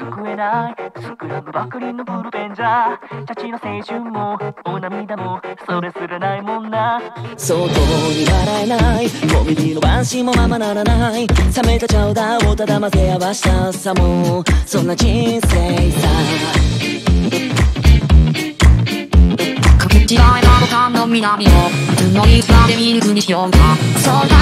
Mexico. えない。スクラムばかりのブルペンじゃ。チャチの青春もお涙もそれすらないもんな。相当に笑えない。コメディの晩子もままならない。冷めたチャウダーをただ混ぜ合わしたさもそんな人生さ。かけ違えたボタンの南をつのいつまで見にしようか。そうだ